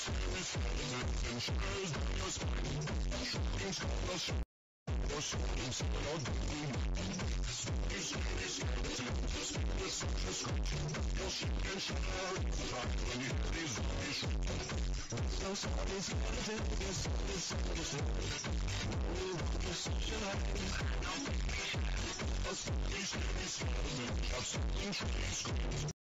famous relevant and shows on your spine. Shooting scholars or shooting scholars doing You say this skeleton, just with such a scratch. Your shit can shower in the back when you hear these zombies shooting. So sorry, skeleton, this is such a story. Rolling up your social eyes. A scary, scary skeleton, just in trees.